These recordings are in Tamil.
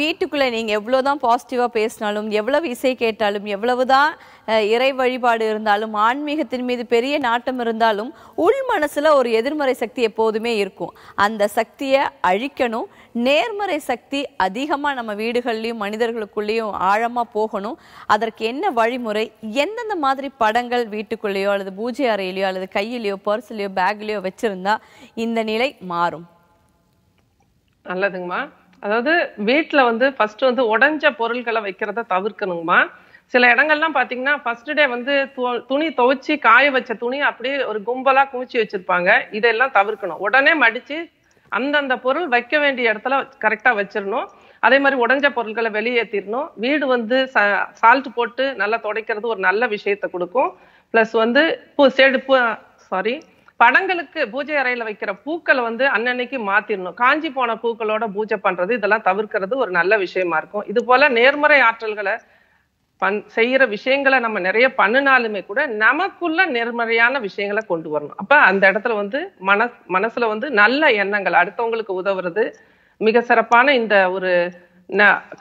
வீட்டுக்குள்ள நீங்க எவ்வளவுதான் பாசிட்டிவாக பேசினாலும் எவ்வளவு இசை கேட்டாலும் எவ்வளவுதான் இறை வழிபாடு இருந்தாலும் ஆன்மீகத்தின் மீது பெரிய நாட்டம் இருந்தாலும் உள் மனசுல ஒரு எதிர்மறை சக்தி எப்போதுமே இருக்கும். அந்த சக்தியை அழிக்கணும். நேர்மறை சக்தி அதிகமா நம்ம வீடுகள்லையும் மனிதர்களுக்குள்ளேயும் ஆழமா போகணும். அதற்கு என்ன வழிமுறை? எந்தெந்த மாதிரி படங்கள் வீட்டுக்குள்ளேயோ அல்லது பூஜை அறையிலையோ அல்லது கையிலையோ பர்ஸ்லையோ பேக்லயோ வச்சிருந்தா இந்த நிலை மாறும்? நல்லதுங்கம்மா. அதாவது வீட்ல வந்து ஃபர்ஸ்ட் வந்து உடஞ்ச பொருள்களை வைக்கிறத தவிர்க்கணுங்கம்மா. சில இடங்கள்லாம் பாத்தீங்கன்னா ஃபர்ஸ்ட் டே வந்து து- துணி துவைச்சு காய வச்ச துணி அப்படியே ஒரு கும்பலா குமிச்சு வச்சிருப்பாங்க. இதெல்லாம் தவிர்க்கணும். உடனே மடிச்சு அந்தந்த பொருள் வைக்க வேண்டிய இடத்துல கரெக்டா வச்சிடணும். அதே மாதிரி உடஞ்ச பொருட்களை வெளியேற்றிடணும் வீடு வந்து சால்ட் போட்டு நல்லா துடைக்கிறது ஒரு நல்ல விஷயத்த கொடுக்கும். ப்ளஸ் வந்து பூ செடு பூ சாரி படங்களுக்கு பூஜை அறையில வைக்கிற பூக்களை வந்து அன்னன்னைக்கு மாத்திரணும். காஞ்சி போன பூக்களோட பூஜை பண்றது இதெல்லாம் தவிர்க்கிறது ஒரு நல்ல விஷயமா இருக்கும். இது போல நேர்மறை ஆற்றல்களை பண் செய்யற விஷயங்களை நம்ம நிறைய பண்ணினாலுமே கூட நமக்குள்ள நேர்மறையான விஷயங்களை கொண்டு வரணும். அப்ப அந்த இடத்துல வந்து மன மனசுல வந்து நல்ல எண்ணங்கள் அடுத்தவங்களுக்கு உதவுறது மிக சிறப்பான இந்த ஒரு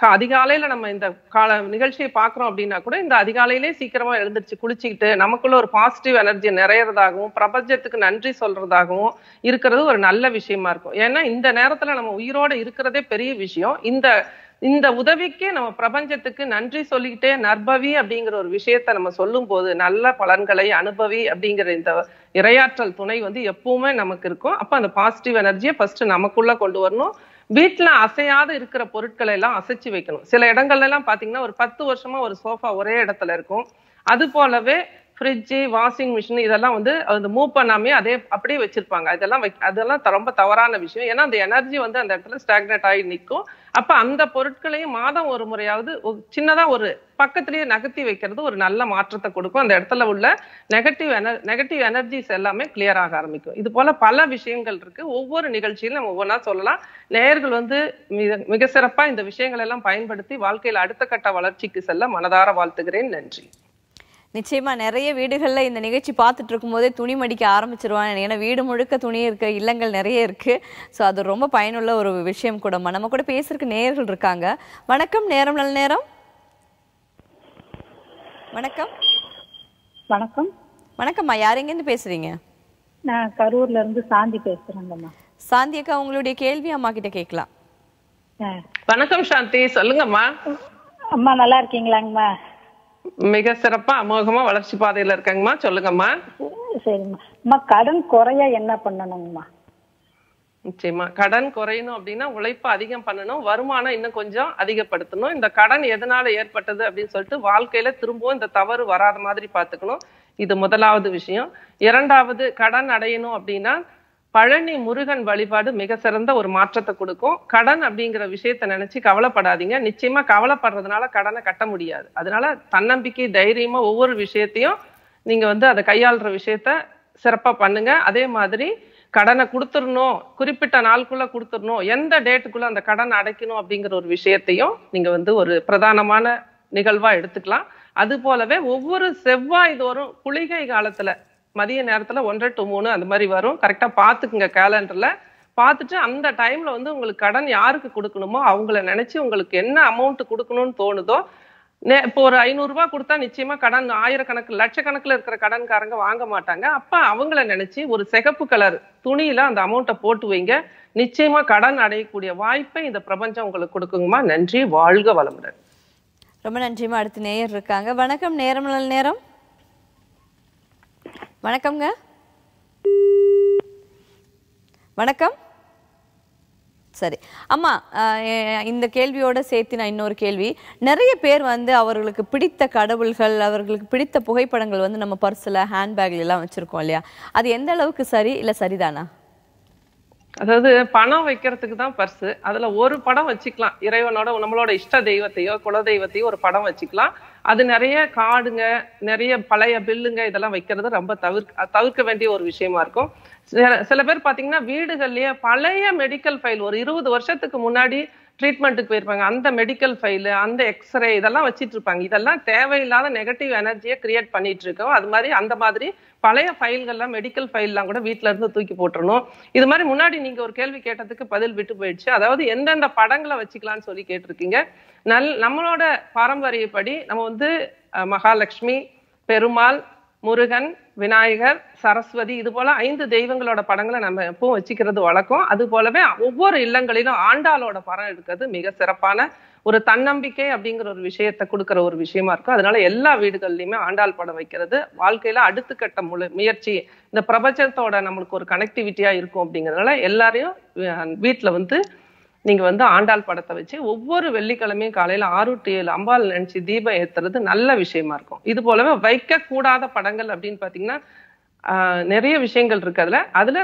அதிகாலையில நம்ம இந்த கால நிகழ்ச்சியை பார்க்கிறோம் அப்படின்னா கூட இந்த அதிகாலையிலே சீக்கிரமா எழுந்திருச்சு குளிச்சுக்கிட்டு நமக்குள்ள ஒரு பாசிட்டிவ் எனர்ஜி நிறையறதாகவும் பிரபஞ்சத்துக்கு நன்றி சொல்றதாகவும் இருக்கிறது ஒரு நல்ல விஷயமா இருக்கும். ஏன்னா இந்த நேரத்துல நம்ம உயிரோட இருக்கிறதே பெரிய விஷயம். இந்த இந்த உதவிக்கே நம்ம பிரபஞ்சத்துக்கு நன்றி சொல்லிக்கிட்டே நற்பவி அப்படிங்கிற ஒரு விஷயத்த நம்ம சொல்லும் போது நல்ல பலன்களை அனுபவி அப்படிங்கிற இந்த இரையாற்றல் துணை வந்து எப்பவுமே நமக்கு இருக்கும். அப்ப அந்த பாசிட்டிவ் எனர்ஜியை ஃபர்ஸ்ட் நமக்குள்ள கொண்டு வரணும். வீட்டுல அசையாத இருக்கிற பொருட்களை எல்லாம் அசைச்சு வைக்கணும். சில இடங்கள்ல எல்லாம் பாத்தீங்கன்னா ஒரு பத்து வருஷமா ஒரு சோஃபா ஒரே இடத்துல இருக்கும். அது போலவே ஃப்ரிட்ஜு வாஷிங் மிஷின் இதெல்லாம் வந்து அந்த மூவ் பண்ணாமே அதே அப்படியே வச்சிருப்பாங்க. இதெல்லாம் அதெல்லாம் ரொம்ப தவறான விஷயம். ஏன்னா அந்த எனர்ஜி வந்து அந்த இடத்துல ஸ்டாக்னேட் ஆகி நிற்கும் அப்ப அந்த பொருட்களையும் மாதம் ஒரு முறையாவது சின்னதாக சின்னதா ஒரு பக்கத்திலேயே நகர்த்தி வைக்கிறது ஒரு நல்ல மாற்றத்தை கொடுக்கும். அந்த இடத்துல உள்ள நெகட்டிவ் எனர் நெகட்டிவ் எனர்ஜிஸ் எல்லாமே கிளியர் ஆக ஆரம்பிக்கும். இது போல பல விஷயங்கள் இருக்கு. ஒவ்வொரு நிகழ்ச்சியிலும் நம்ம ஒவ்வொன்றா சொல்லலாம். நேயர்கள் வந்து மிக மிக சிறப்பா இந்த விஷயங்கள் எல்லாம் பயன்படுத்தி வாழ்க்கையில் அடுத்த கட்ட வளர்ச்சிக்கு செல்ல மனதார வாழ்த்துகிறேன். நன்றி. நிச்சயமா நிறைய வீடுகள்ல இந்த நிகழ்ச்சி பார்த்துட்டு இருக்கும்போதே துணி மடிக்க ஆரம்பிச்சிருவாங்க. ஏன்னா வீடு முழுக்க துணி இருக்க இல்லங்கள் நிறைய இருக்கு. ஸோ அது ரொம்ப பயனுள்ள ஒரு விஷயம் கூடமா நம்ம கூட பேசுறதுக்கு நேயர்கள் இருக்காங்க. வணக்கம் நேரம் நல்ல நேரம். வணக்கம். வணக்கம். வணக்கம்மா. யார் எங்கேருந்து பேசுறீங்க? நான் கரூர்ல இருந்து சாந்தி பேசுறேங்கம்மா. சாந்தி அக்கா உங்களுடைய கேள்வி அம்மா கிட்ட கேட்கலாம். வணக்கம் சாந்தி. சொல்லுங்கம்மா. அம்மா நல்லா இருக்கீங்களாங்கம்மா? மிக சிறப்பா அமோகமா வளர்ச்சி பாதையில இருக்காங்கம்மா. சொல்லுங்கம்மா. சரிம்மா. அம்மா கடன் குறைய என்ன பண்ணணுங்கம்மா? நிச்சயமா. கடன் குறையணும் அப்படின்னா உழைப்பு அதிகம் பண்ணணும். வருமானம் இன்னும் கொஞ்சம் அதிகப்படுத்தணும். இந்த கடன் எதனால ஏற்பட்டது அப்படின்னு சொல்லிட்டு வாழ்க்கையில திரும்பவும் இந்த தவறு வராத மாதிரி பார்த்துக்கணும். இது முதலாவது விஷயம். இரண்டாவது கடன் அடையணும் அப்படின்னா பழனி முருகன் வழிபாடு மிக சிறந்த ஒரு மாற்றத்தை கொடுக்கும். கடன் அப்படிங்கிற விஷயத்த நினைச்சு கவலைப்படாதீங்க. நிச்சயமா கவலைப்படுறதுனால கடனை கட்ட முடியாது. அதனால தன்னம்பிக்கை தைரியமா ஒவ்வொரு விஷயத்தையும் நீங்க வந்து அதை கையாளுற விஷயத்த சிறப்பா பண்ணுங்க. அதே மாதிரி கடனை கொடுத்துடணும். குறிப்பிட்ட நாளுக்குள்ள கொடுத்துடணும். எந்த டேட்டுக்குள்ள அந்த கடன் அடைக்கணும் அப்படிங்கிற ஒரு விஷயத்தையும் நீங்க வந்து ஒரு பிரதானமான நிகழ்வா எடுத்துக்கலாம். அது போலவே ஒவ்வொரு செவ்வாய் தோறும் குளிகை காலத்துல மதிய நேரத்துல ஒன்றரை டு மூணு அந்த மாதிரி வரும். கரெக்டா பாத்துக்குங்க கேலண்டர்ல பார்த்துட்டு அந்த டைம்ல வந்து உங்களுக்கு கடன் யாருக்கு கொடுக்கணுமோ அவங்கள நினைச்சு உங்களுக்கு என்ன அமௌண்ட் கொடுக்கணும்னு தோணுதோ நே- இப்போ ஒரு ஐநூறு ரூபாய் கொடுத்தா நிச்சயமா கடன் ஆயிரக்கணக்கு லட்சக்கணக்கில் இருக்கிற கடன்காரங்க வாங்க மாட்டாங்க. அப்ப அவங்கள நினைச்சு ஒரு சிகப்பு கலர் துணியில அந்த அமௌண்ட்டை போட்டு வைங்க. நிச்சயமா கடன் அடையக்கூடிய வாய்ப்பை இந்த பிரபஞ்சம் உங்களுக்கு கொடுக்குங்கம்மா. நன்றி வாழ்க வளமுடன். ரொம்ப நன்றிம்மா. அடுத்து நேயர் இருக்காங்க. வணக்கம் நேரம் நல்ல நேரம். வணக்கம்ங்க. வணக்கம். சரி. அம்மா இந்த கேள்வியோட சேர்த்து நான் இன்னொரு கேள்வி. நிறைய பேர் வந்து அவர்களுக்கு பிடித்த கடவுள்கள் அவர்களுக்கு பிடித்த புகைப்படங்கள் வந்து நம்ம பர்ஸில் ஹேண்ட்பேக்ல எல்லாம் வச்சுருக்கோம் இல்லையா? அது எந்த அளவுக்கு சரி இல்லை சரிதானா? அதாவது பணம் வைக்கிறதுக்கு தான் பர்ஸு அதுல ஒரு படம் வச்சுக்கலாம். இறைவனோட நம்மளோட இஷ்ட தெய்வத்தையோ குல தெய்வத்தையோ ஒரு படம் வச்சுக்கலாம். அது நிறைய காடுங்க நிறைய பழைய பில்லுங்க இதெல்லாம் வைக்கிறது ரொம்ப தவிர்க்க தவிர்க்க வேண்டிய ஒரு விஷயமா இருக்கும். சில சில பேர் பாத்தீங்கன்னா வீடுகள்லயே பழைய மெடிக்கல் ஃபைல் ஒரு இருபது வருஷத்துக்கு முன்னாடி ட்ரீட்மெண்ட்டுக்கு போயிருப்பாங்க. அந்த மெடிக்கல் ஃபைலு அந்த எக்ஸ்ரே இதெல்லாம் வச்சிட்டு இருப்பாங்க இதெல்லாம் தேவையில்லாத நெகட்டிவ் எனர்ஜியை கிரியேட் பண்ணிட்டு இருக்கோம் அது மாதிரி அந்த மாதிரி பழைய ஃபைல்கள்லாம் மெடிக்கல் ஃபைல்லாம் கூட வீட்ல இருந்து தூக்கி போட்டுறணும். இது மாதிரி முன்னாடி நீங்க ஒரு கேள்வி கேட்டதுக்கு பதில் விட்டு போயிடுச்சு. அதாவது எந்தெந்த படங்களை வச்சுக்கலாம்னு சொல்லி கேட்டிருக்கீங்க. நல் நம்மளோட பாரம்பரியப்படி நம்ம வந்து மகாலட்சுமி பெருமாள் முருகன் விநாயகர் சரஸ்வதி இது போல ஐந்து தெய்வங்களோட படங்களை நம்ம எப்பவும் வச்சுக்கிறது வழக்கம். அது போலவே ஒவ்வொரு இல்லங்களிலும் ஆண்டாளோட படம் எடுக்கிறது மிக சிறப்பான ஒரு தன்னம்பிக்கை அப்படிங்கிற ஒரு விஷயத்தை கொடுக்கிற ஒரு விஷயமா இருக்கும். அதனால எல்லா வீடுகள்லயுமே ஆண்டாள் படம் வைக்கிறது. வாழ்க்கையில அடுத்த கட்ட முழு முயற்சி இந்த பிரபஞ்சத்தோட நம்மளுக்கு ஒரு கனெக்டிவிட்டியா இருக்கும் அப்படிங்கறதுனால எல்லாரையும் வீட்டுல வந்து நீங்க வந்து ஆண்டாள் படத்தை வச்சு ஒவ்வொரு வெள்ளிக்கிழமையும் காலையில ஆறு டு ஏழு அம்பாள் நினைச்சு தீபம் ஏத்துறது நல்ல விஷயமா இருக்கும். இது போலவே வைக்க கூடாத படங்கள் அப்படின்னு பாத்தீங்கன்னா ஆஹ், நிறைய விஷயங்கள் இருக்கு அதுல. அதுல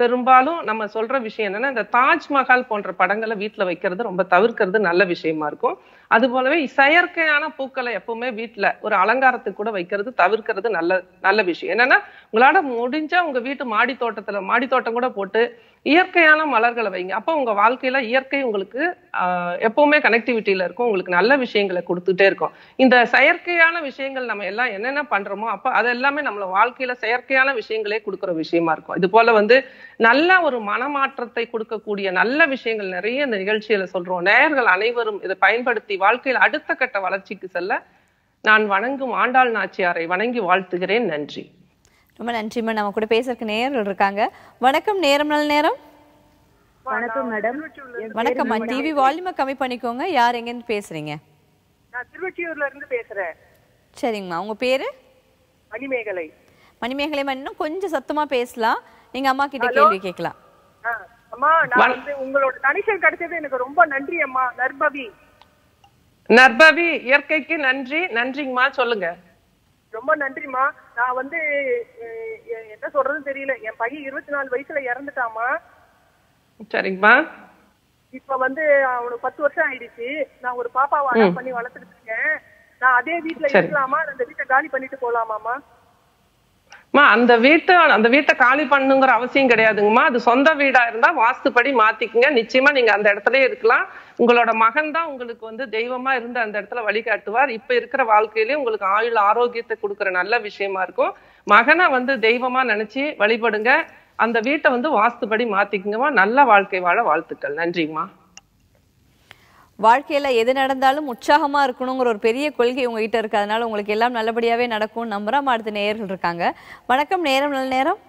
பெரும்பாலும் நம்ம சொல்ற விஷயம் என்னன்னா இந்த தாஜ்மஹால் போன்ற படங்களை வீட்டுல வைக்கிறது ரொம்ப தவிர்க்கிறது நல்ல விஷயமா இருக்கும். அது போலவே செயற்கையான பூக்களை எப்பவுமே வீட்ல ஒரு அலங்காரத்துக்கு கூட வைக்கிறது தவிர்க்கிறது நல்ல நல்ல விஷயம். என்னன்னா உங்களால முடிஞ்சா உங்க வீட்டு மாடி தோட்டத்துல மாடி தோட்டம் கூட போட்டு இயற்கையான மலர்களை வைங்க. அப்போ உங்க வாழ்க்கையில இயற்கை உங்களுக்கு ஆஹ், எப்பவுமே கனெக்டிவிட்டியில இருக்கும். உங்களுக்கு நல்ல விஷயங்களை கொடுத்துட்டே இருக்கும். இந்த செயற்கையான விஷயங்கள் நம்ம எல்லாம் என்னென்ன பண்றோமோ அப்ப அது எல்லாமே நம்மள வாழ்க்கையில செயற்கையான விஷயங்களே கொடுக்குற விஷயமா இருக்கும். இது போல வந்து நல்ல ஒரு மனமாற்றத்தை கொடுக்கக்கூடிய நல்ல விஷயங்கள் நிறைய இந்த நிகழ்ச்சியில சொல்றோம். நேயர்கள் அனைவரும் இதை பயன்படுத்தி வாழ்க்கையில் அடுத்த கட்ட வளர்ச்சிக்கு செல்ல நான் வணங்கும் ஆண்டாள் நாச்சியாரை வணங்கி வாழ்த்துகிறேன். நன்றி. ரொம்ப நன்றிம்மா. நம்ம கூட பேசுறதுக்கு நேயர்கள் இருக்காங்க. வணக்கம் நேரம் நல்ல நேரம். வணக்கம் மேடம். வணக்கம்மா டிவி வால்யூமை கம்மி பண்ணிக்கோங்க. யார் எங்கேருந்து பேசுறீங்க? நான் திருவொற்றியூர்ல இருந்து பேசுறேன். சரிங்கம்மா. உங்க பேரு? மணிமேகலை. மணிமேகலைமா இன்னும் கொஞ்சம் சத்தமா பேசலாம். நீங்க அம்மா கிட்ட கேள்வி கேட்கலாம். அம்மா நான் வந்து உங்களோட தனிஷன் கிடைச்சது எனக்கு ரொம்ப நன்றி அம்மா. நர்பவி நர்பவி இயற்கைக்கு நன்றி. நன்றிங்கம்மா. சொல்லுங்க. ரொம்ப நன்றிம்மா. நான் வந்து என்ன சொல்றதுன்னு தெரியல. என் பையன் இருபத்தி நாலு வயசுல இறந்துட்டாமா சரிங்கம்மா. இப்ப வந்து அவனுக்கு பத்து வருஷம் ஆயிடுச்சு. நான் ஒரு பாப்பாவை அடாப்ட் பண்ணி வளர்த்துட்டு இருக்கேன். நான் அதே சரி. இருக்கலாமா? அந்த வீட்டை காலி பண்ணிட்டு போலாமாமா அம்மா அந்த வீட்டை அந்த வீட்டை காலி பண்ணுங்கிற அவசியம் கிடையாதுங்கம்மா. அது சொந்த வீடா இருந்தா வாஸ்துப்படி மாத்திக்கங்க. நிச்சயமா நீங்க அந்த இடத்துல இருக்கலாம். உங்களோட மகன் தான் உங்களுக்கு வந்து தெய்வமா இருந்து அந்த இடத்துல வழிகாட்டுவார். இப்ப இருக்கிற வாழ்க்கையிலேயே உங்களுக்கு ஆயுள் ஆரோக்கியத்தை கொடுக்குற நல்ல விஷயமா இருக்கும். மகனை வந்து தெய்வமா நினைச்சு வழிபடுங்க. அந்த வீட்டை வந்து வாஸ்துப்படி மாத்திக்கங்கம்மா. நல்ல வாழ்க்கை வாழ வாழ்த்துக்கள். நன்றிங்கம்மா வாழ்க்கையில எது நடந்தாலும் உற்சாகமா இருக்கணுங்கிற ஒரு பெரிய கொள்கை உங்ககிட்ட இருக்கு. அதனால உங்களுக்கு எல்லாம் நல்லபடியாவே நடக்கும் நம்புறோம். அடுத்த நேயர்கள் இருக்காங்க. வணக்கம் நேரம் நல்ல நேரம்.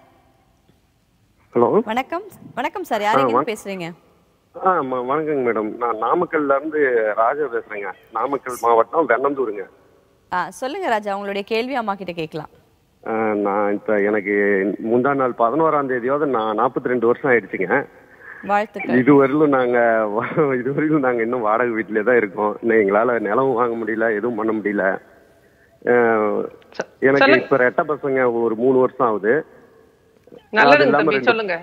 ஹலோ. வணக்கம். வணக்கம் சார். யார் பேசுறீங்க? வணக்கங்க மேடம். நான் நாமக்கல்ல இருந்து ராஜா பேசுறேங்க. நாமக்கல் மாவட்டம் வெண்ணந்தூருங்க. ஆ சொல்லுங்க ராஜா. உங்களுடைய கேள்வி அம்மா கிட்ட கேட்கலாம். நான் இப்ப எனக்கு முந்தா நாள் பதினோராம் தேதியாவது நான் நாற்பத்தி ரெண்டு வருஷம் ஆயிடுச்சுங்க. வாழ்த்துக்கள். இதுவரையிலும் நாங்க இதுவரையிலும் நாங்க இன்னும் வாடகை வீட்டிலே தான் இருக்கோம். இன்னும் எங்களால நிலவும் வாங்க முடியல எதுவும் பண்ண முடியல. எனக்கு. இப்ப ரெட்ட பசங்க ஒரு மூணு வருஷம் ஆகுது. சொல்லுங்க.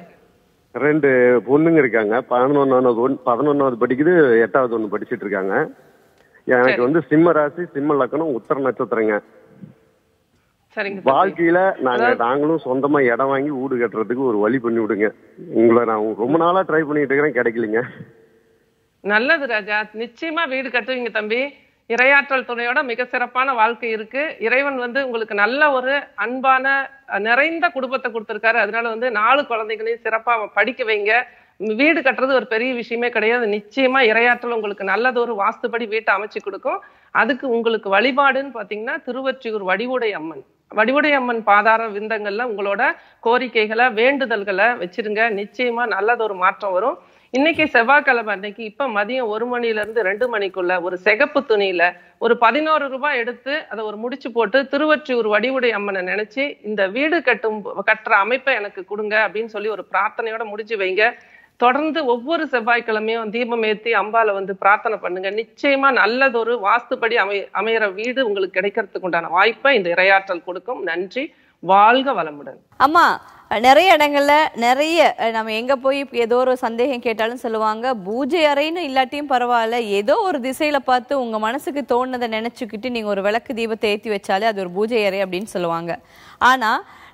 ரெண்டு பொண்ணுங்க இருக்காங்க. பதினொன்னாவது ஒன் பதினொன்னாவது படிக்குது எட்டாவது ஒண்ணு படிச்சிட்டு இருக்காங்க. எனக்கு. வந்து சிம்ம ராசி சிம்ம லக்கணம் உத்தர நட்சத்திரங்க. வாழ்க்கையில நாங்க நாங்களும் சொந்தமா இடம் வாங்கி வீடு கட்டுறதுக்கு ஒரு வழி பண்ணி விடுங்க. உங்களை நான் ரொம்ப நாளா ட்ரை பண்ணிட்டு இருக்கிறேன் கிடைக்கலங்க. நல்லது ராஜா. நிச்சயமா வீடு கட்டுவீங்க தம்பி. இரையாற்றல் துணையோட மிக சிறப்பான வாழ்க்கை இருக்கு. இறைவன் வந்து உங்களுக்கு நல்ல ஒரு அன்பான நிறைந்த குடும்பத்தை கொடுத்திருக்காரு. அதனால வந்து நாலு குழந்தைகளையும் சிறப்பா படிக்க வைங்க. வீடு கட்டுறது ஒரு பெரிய விஷயமே கிடையாது. நிச்சயமா இரையாற்றல் உங்களுக்கு நல்லது ஒரு வாஸ்துபடி வீட்டை அமைச்சு கொடுக்கும். அதுக்கு உங்களுக்கு வழிபாடுன்னு பாத்தீங்கன்னா திருவொற்றியூர் வடிவுடை அம்மன். வடிவுடை அம்மன் பாதார விந்தங்கள்ல உங்களோட கோரிக்கைகளை வேண்டுதல்களை வச்சிருங்க. நிச்சயமா நல்லது ஒரு மாற்றம் வரும். இன்னைக்கு செவ்வாய்க்கிழமை அன்னைக்கு இப்ப மதியம் ஒரு மணில இருந்து ரெண்டு மணிக்குள்ள ஒரு சிகப்பு துணியில ஒரு பதினோரு ரூபாய் எடுத்து அதை ஒரு முடிச்சு போட்டு திருவொற்றியூர் வடிவுடை அம்மனை நினைச்சு இந்த வீடு கட்டும் கட்டுற அமைப்பை எனக்கு கொடுங்க அப்படின்னு சொல்லி ஒரு பிரார்த்தனையோட முடிச்சு வைங்க. தொடர்ந்து ஒவ்வொரு செவ்வாய்க்கிழமையும் தீபம் ஏத்தி அம்பால வந்து பிரார்த்தனை பண்ணுங்க. நிச்சயமா நல்லதொரு வாஸ்துபடி அமை அமையிற வீடு உங்களுக்கு கிடைக்கிறதுக்கு உண்டான வாய்ப்பை இந்த இரையாற்றல் கொடுக்கும். நன்றி. வாழ்க வளமுடன். அம்மா நிறைய இடங்கள்ல நிறைய நம்ம எங்க போய் ஏதோ ஒரு சந்தேகம் கேட்டாலும் சொல்லுவாங்க பூஜை அறைன்னு இல்லாட்டியும் பரவாயில்ல. ஏதோ ஒரு திசையில பார்த்து உங்க மனசுக்கு தோணுனதை நினைச்சுக்கிட்டு நீங்க ஒரு விளக்கு தீபத்தை ஏத்தி வச்சாலே அது ஒரு பூஜை அறை அப்படின்னு சொல்லுவாங்க. ஆனா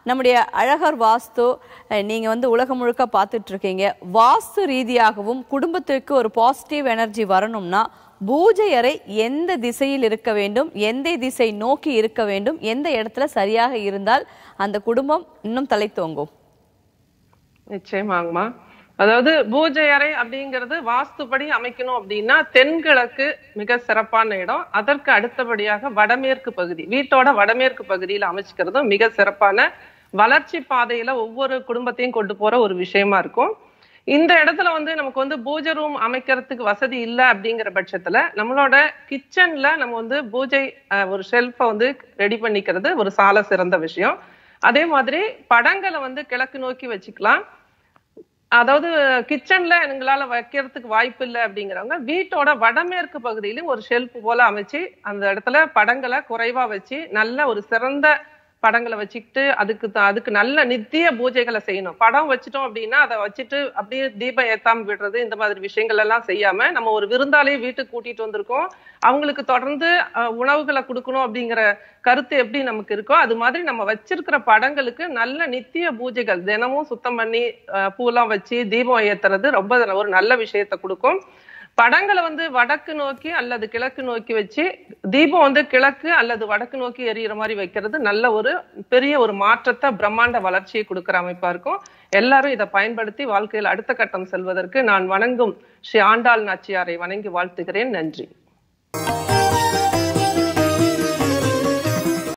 நம்முடைய அழகர் வாஸ்து நீங்கள் நீங்க வந்து உலகம் முழுக்க பார்த்துட்ருக்கீங்க. வாஸ்து ரீதியாகவும் குடும்பத்திற்கு ஒரு பாசிட்டிவ் எனர்ஜி வரணும்னா பூஜை அறை எந்த திசையில் இருக்க வேண்டும் எந்த திசை நோக்கி இருக்க வேண்டும் எந்த இடத்துல சரியாக இருந்தால் அந்த குடும்பம் இன்னும் தலை தோங்கும். நிச்சயமாங்கம்மா. அதாவது பூஜை அறை அப்படிங்கிறது வாஸ்துபடி அமைக்கணும் அப்படின்னா தென்கிழக்கு மிக சிறப்பான இடம். அதற்கு அடுத்தபடியாக வடமேற்கு பகுதி வீட்டோட வடமேற்கு பகுதியில அமைச்சுக்கிறதும் மிக சிறப்பான வளர்ச்சி பாதையில ஒவ்வொரு குடும்பத்தையும் கொண்டு போற ஒரு விஷயமா இருக்கும். இந்த இடத்துல வந்து நமக்கு வந்து பூஜை ரூம் அமைக்கிறதுக்கு வசதி இல்லை அப்படிங்கிற பட்சத்துல நம்மளோட கிச்சன்ல நம்ம வந்து பூஜை ஒரு ஷெல்ஃபை வந்து ரெடி பண்ணிக்கிறது ஒரு சால சிறந்த விஷயம். அதே மாதிரி படங்களை வந்து கிழக்கு நோக்கி வச்சுக்கலாம். அதாவது கிச்சன்ல எங்களால வைக்கிறதுக்கு வாய்ப்பு இல்லை அப்படிங்கிறவங்க வீட்டோட வடமேற்கு பகுதியிலும் ஒரு ஷெல்ஃப் போல அமைச்சு அந்த இடத்துல படங்களை குறைவா வச்சு நல்ல ஒரு சிறந்த படங்களை வச்சுக்கிட்டு அதுக்கு அதுக்கு நல்ல நித்திய பூஜைகளை செய்யணும். படம் வச்சுட்டோம் அப்படின்னா அதை வச்சுட்டு அப்படியே தீபம் ஏத்தாம விடுறது இந்த மாதிரி விஷயங்கள் எல்லாம் செய்யாம நம்ம ஒரு விருந்தாலேயே வீட்டுக்கு கூட்டிட்டு வந்திருக்கோம். அவங்களுக்கு தொடர்ந்து அஹ், உணவுகளை கொடுக்கணும் அப்படிங்கிற கருத்து எப்படி நமக்கு இருக்கோ அது மாதிரி நம்ம வச்சிருக்கிற படங்களுக்கு நல்ல நித்திய பூஜைகள். தினமும் சுத்தம் பண்ணி அஹ், பூலாம் வச்சு தீபம் ஏத்துறது ரொம்ப ஒரு நல்ல விஷயத்தை கொடுக்கும். படங்களை வந்து வடக்கு நோக்கி அல்லது கிழக்கு நோக்கி வச்சு தீபம் வந்து கிழக்கு அல்லது வடக்கு நோக்கி எரியற மாதிரி வைக்கிறது நல்ல ஒரு பெரிய ஒரு மாற்றத்தை பிரம்மாண்ட வளர்ச்சியை கொடுக்கிற அமைப்பா இருக்கும். எல்லாரும் இதை பயன்படுத்தி வாழ்க்கையில் அடுத்த கட்டம் செல்வதற்கு நான் வணங்கும் ஸ்ரீ ஆண்டாள் நாச்சியாரை வணங்கி வாழ்த்துகிறேன். நன்றி.